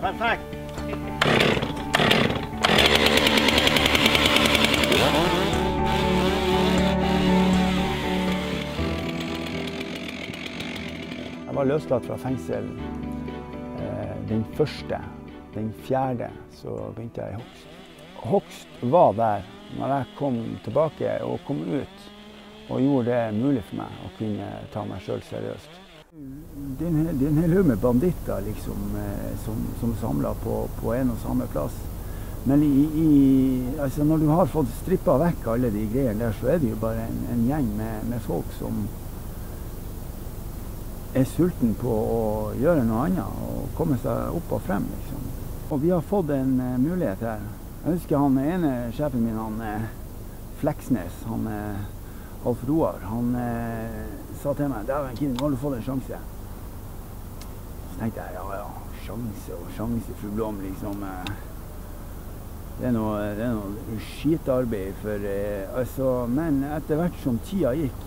Perfekt. Jeg var løslatt fra fengsel eh, den første. Den fjerde så begynte jeg i hogst. Hogst var der når jeg kom tilbake og kom ut og gjorde det mulig for meg å kunne ta meg sjøl seriøst. Det er en hel- haug med banditter liksom, eh, som, som samler på, på en og samme plass. Men i, i, altså når du har fått strippa vekk alle de greiene der, så er det jo bare en, en gjeng med, med folk som er sulten på å gjøre noe annet og komme seg opp og frem. Liksom. Og vi har fått en uh, mulighet her. Jeg husker han ene sjefen min, han uh, Fleksnes, han eh, Alf Roar, han eh, sa til meg Dæven, Kim, nå har du fått en sjanse. Så tenkte jeg ja ja, sjanse og sjanse, fru Blom, liksom. Eh, det er noe, det er noe skitarbeid for eh, altså, Men etter hvert som tida gikk,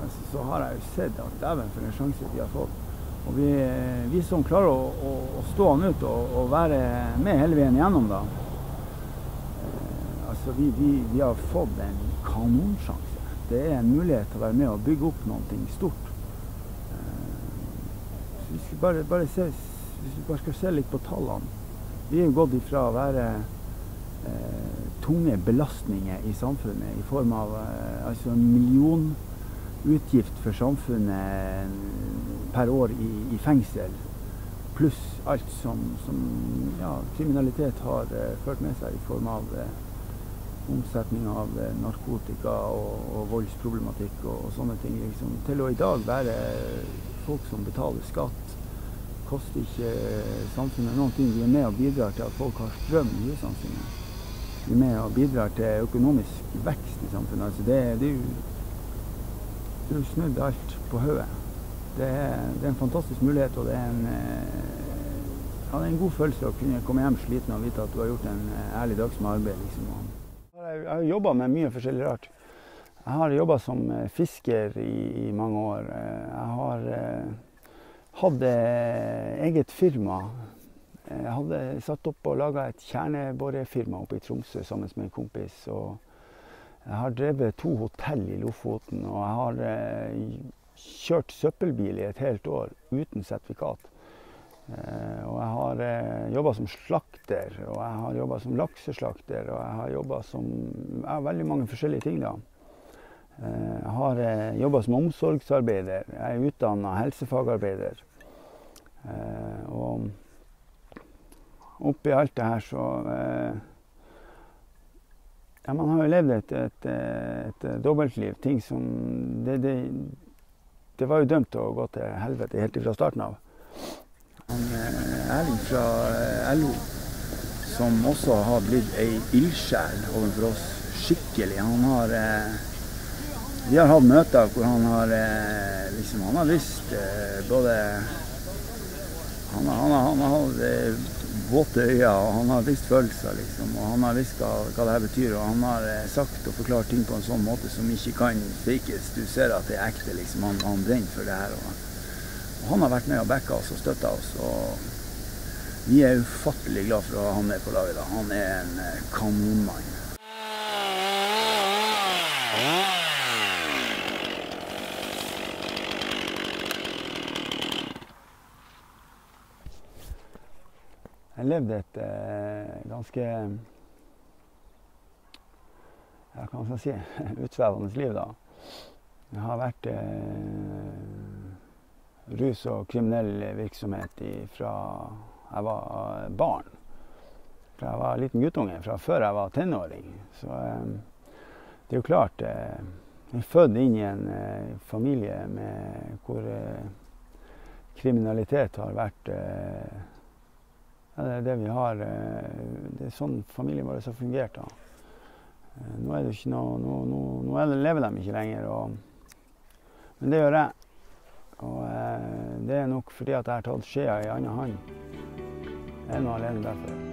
altså, så har jeg jo sett at dæven for en sjanse vi har fått. Og vi, vi som klarer å, å, å stå han ut og, og være med hele veien gjennom, da. Eh, altså, vi, vi, vi har fått en kanonsjanse. Det er en mulighet til å være med og bygge opp noe stort. Så hvis, vi bare, bare se, hvis vi bare skal se litt på tallene. Vi er gått ifra å være eh, tunge belastninger i samfunnet i form av eh, altså en millionutgift for samfunnet per år i, i fengsel, pluss alt som, som ja, kriminalitet har eh, ført med seg i form av eh, omsetning av eh, narkotika og, og voldsproblematikk og, og sånne ting, liksom, til å i dag være folk som betaler skatt. Koster ikke eh, samfunnet noen ting. Vi er med og bidrar til at folk har strøm i husene sine. Vi er med og bidrar til økonomisk vekst i samfunnet. Altså det, det er jo det er jo snudd alt på hodet. Det, det er en fantastisk mulighet, og det er en, eh, det er en god følelse å kunne komme hjem sliten og vite at du har gjort en ærlig dags med arbeid. Liksom. Jeg har jobba med mye forskjellig rart. Jeg har jobba som eh, fisker i, i mange år. Eh, Jeg har eh, hatt eh, eget firma. Jeg hadde satt opp og laga et kjerneborefirma oppe i Tromsø sammen med en kompis. Og jeg har drevet to hotell i Lofoten, og jeg har eh, kjørt søppelbil i et helt år uten sertifikat. Eh, og jeg har eh, jobba som slakter, og jeg har jobba som lakseslakter, og jeg har jobba som ja, veldig mange forskjellige ting, da. Eh, jeg har jobba som omsorgsarbeider. Jeg er utdanna helsefagarbeider. Og oppi alt det her så ja, Man har jo levd et, et, et, et dobbeltliv. Ting som det, det, det var jo dømt til å gå til helvete helt fra starten av. Han, eh, Erling fra eh, LO, som også har blitt ei ildsjel overfor oss, skikkelig. Han har eh, Vi har hatt møter hvor han har liksom Han har eh, både Han han han har hatt våte øyne, og han har visst følelser, liksom. Og han har visst hva, hva det her betyr, og han har sagt og forklart ting på en sånn måte som ikke kan fakes. Du ser at det er ekte, liksom. Han, han brenner for det her. Og han har vært med og backa oss og støtta oss. og vi er ufattelig glad for å ha han med på laget. da. Han er en eh, kanonmann. Jeg levde et eh, ganske skal man si utsvevende liv, da. Jeg har vært eh, rus- og kriminell virksomhet fra jeg var barn. Fra jeg var liten guttunge, fra før jeg var tenåring. Så eh, det er jo klart eh, Jeg er født inn i en eh, familie med, hvor eh, kriminalitet har vært eh, ja, det er det vi har. eh, Det er sånn familien vår har fungert. da. Eh, Nå Nå, nå, nå er lever de ikke lenger, og, men det gjør jeg. Det er nok fordi at jeg har tatt skjea i andre hånd. Det er alene derfor.